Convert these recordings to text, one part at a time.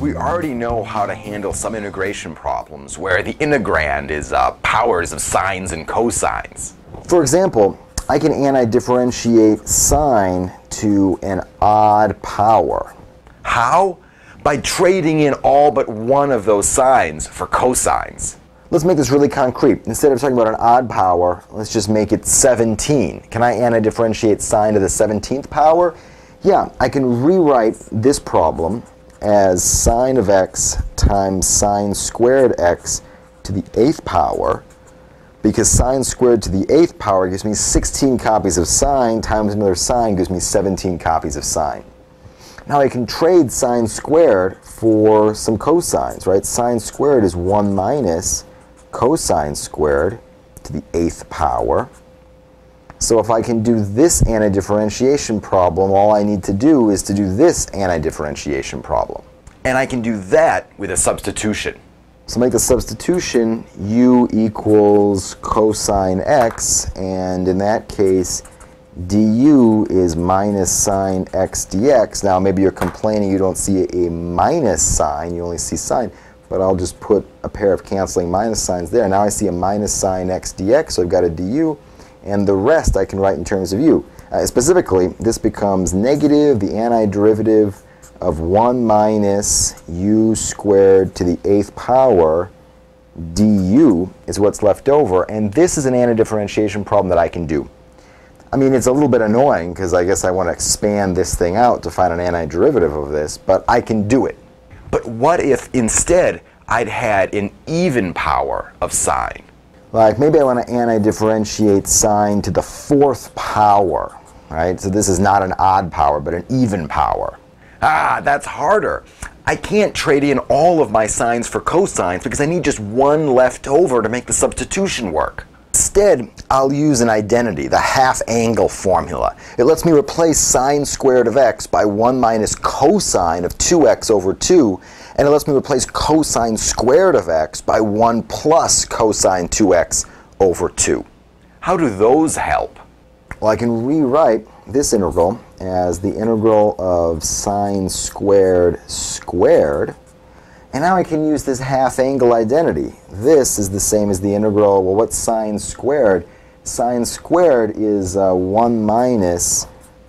We already know how to handle some integration problems where the integrand is uh, powers of sines and cosines. For example, I can anti-differentiate sine to an odd power. How? By trading in all but one of those sines for cosines. Let's make this really concrete. Instead of talking about an odd power, let's just make it 17. Can I anti-differentiate sine to the 17th power? Yeah, I can rewrite this problem as sine of x times sine squared x to the 8th power because sine squared to the 8th power gives me 16 copies of sine times another sine gives me 17 copies of sine. Now I can trade sine squared for some cosines, right? Sine squared is 1 minus cosine squared to the 8th power so if I can do this anti-differentiation problem, all I need to do is to do this anti-differentiation problem. And I can do that with a substitution. So make the substitution u equals cosine x, and in that case, du is minus sine x dx. Now maybe you're complaining you don't see a minus sign, you only see sine, but I'll just put a pair of canceling minus signs there. Now I see a minus sine x dx, so I've got a du and the rest I can write in terms of u. Uh, specifically, this becomes negative the antiderivative of 1 minus u squared to the 8th power du is what's left over, and this is an antidifferentiation problem that I can do. I mean, it's a little bit annoying because I guess I want to expand this thing out to find an antiderivative of this, but I can do it. But what if instead I'd had an even power of sine? Like maybe I want to anti-differentiate sine to the fourth power, right? So this is not an odd power, but an even power. Ah, that's harder. I can't trade in all of my sines for cosines because I need just one left over to make the substitution work. Instead, I'll use an identity, the half angle formula. It lets me replace sine squared of x by 1 minus cosine of 2x over 2 and it lets me replace cosine squared of x by 1 plus cosine 2x over 2. How do those help? Well, I can rewrite this integral as the integral of sine squared squared. And now I can use this half angle identity. This is the same as the integral, well, what's sine squared? Sine squared is uh, 1 minus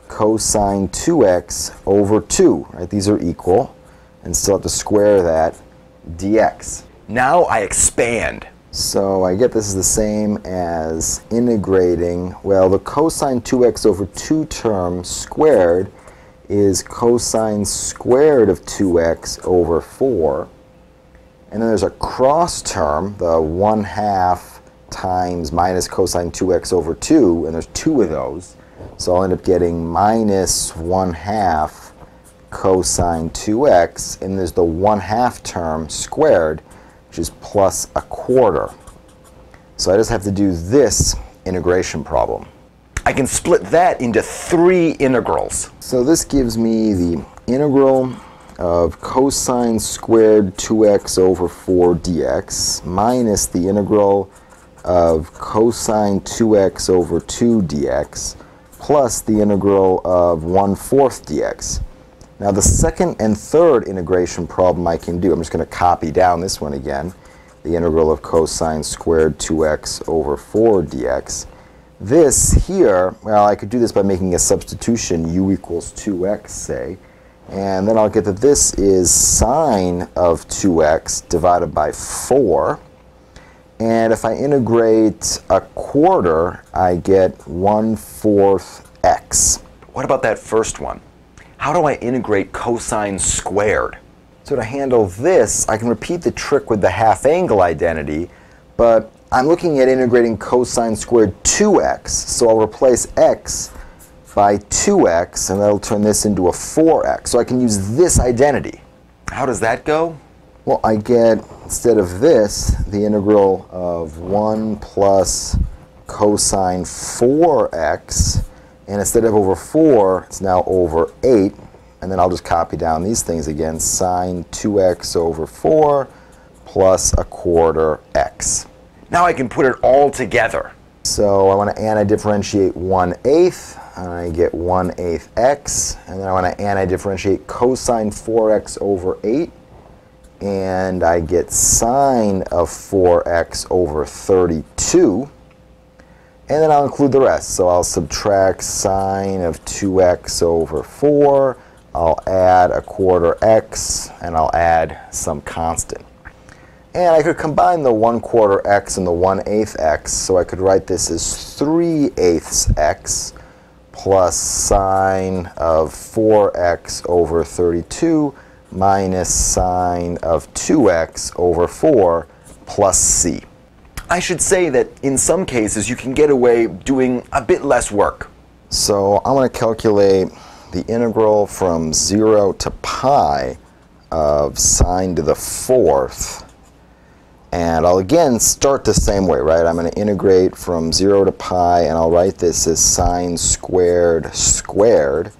cosine 2x over 2, right? These are equal and still have to square that dx. Now I expand. So I get this is the same as integrating, well, the cosine 2x over 2 term squared is cosine squared of 2x over 4. And then there's a cross term, the 1 half times minus cosine 2x over 2, and there's two of those. So I'll end up getting minus 1 half cosine 2x, and there's the 1 half term squared, which is plus a quarter. So I just have to do this integration problem. I can split that into three integrals. So this gives me the integral of cosine squared 2x over 4 dx minus the integral of cosine 2x over 2 dx plus the integral of 1 fourth dx. Now the second and third integration problem I can do, I'm just going to copy down this one again, the integral of cosine squared 2x over 4 dx. This here, well, I could do this by making a substitution, u equals 2x, say, and then I'll get that this is sine of 2x divided by 4. And if I integrate a quarter, I get 1 fourth x. What about that first one? How do I integrate cosine squared? So to handle this, I can repeat the trick with the half angle identity, but I'm looking at integrating cosine squared 2x, so I'll replace x by 2x, and that'll turn this into a 4x. So I can use this identity. How does that go? Well, I get, instead of this, the integral of 1 plus cosine 4x and instead of over 4, it's now over 8. And then I'll just copy down these things again. Sine 2x over 4 plus a quarter x. Now I can put it all together. So I want to anti-differentiate 1 eighth. And I get 1 eighth x. And then I want to anti-differentiate cosine 4x over 8. and I get sine of 4x over 32. And then I'll include the rest. So I'll subtract sine of 2x over 4. I'll add a quarter x, and I'll add some constant. And I could combine the 1 quarter x and the 1 eighth x, so I could write this as 3 eighths x plus sine of 4x over 32 minus sine of 2x over 4 plus c. I should say that in some cases you can get away doing a bit less work. So I'm going to calculate the integral from 0 to pi of sine to the fourth and I'll again start the same way, right? I'm going to integrate from 0 to pi, and I'll write this as sine squared squared,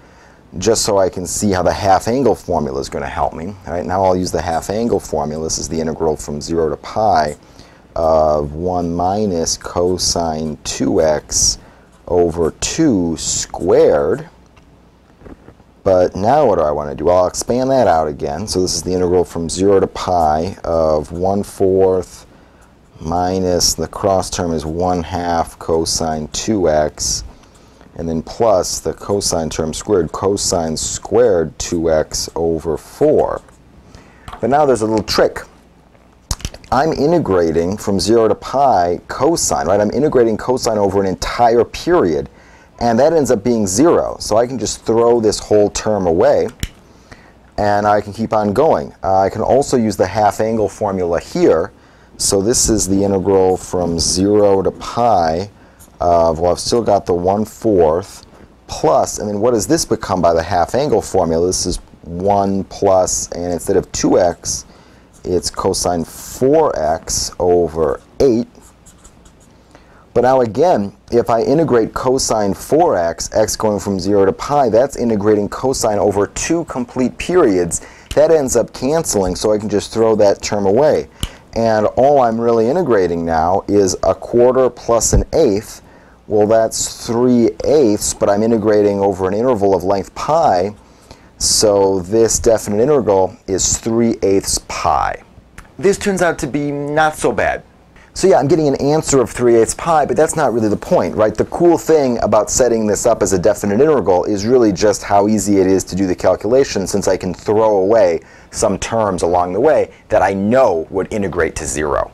just so I can see how the half angle formula is going to help me. All right, now I'll use the half angle formula. This is the integral from 0 to pi of 1 minus cosine 2x over 2 squared. But now what do I want to do? I'll expand that out again. So this is the integral from 0 to pi of 1 fourth minus the cross term is 1 half cosine 2x and then plus the cosine term squared, cosine squared 2x over 4. But now there's a little trick. I'm integrating from 0 to pi cosine, right? I'm integrating cosine over an entire period and that ends up being zero. So I can just throw this whole term away and I can keep on going. Uh, I can also use the half angle formula here. So this is the integral from 0 to pi of, well, I've still got the 1 fourth plus, and then what does this become by the half angle formula? This is 1 plus, and instead of 2x, it's cosine 4x over 8 but now again, if I integrate cosine 4x, x going from 0 to pi, that's integrating cosine over two complete periods. That ends up canceling, so I can just throw that term away. And all I'm really integrating now is a quarter plus an eighth. Well, that's 3 eighths, but I'm integrating over an interval of length pi. So this definite integral is 3 eighths pi. This turns out to be not so bad. So yeah, I'm getting an answer of 3 eighths pi, but that's not really the point, right? The cool thing about setting this up as a definite integral is really just how easy it is to do the calculation since I can throw away some terms along the way that I know would integrate to zero.